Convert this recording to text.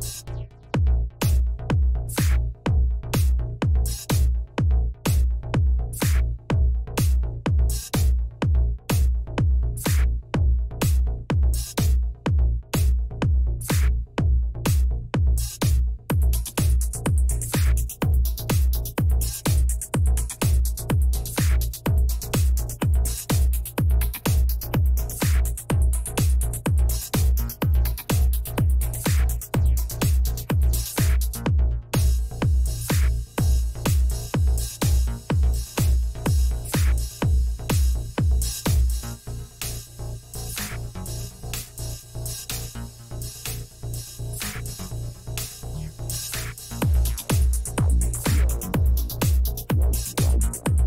Podcast. you.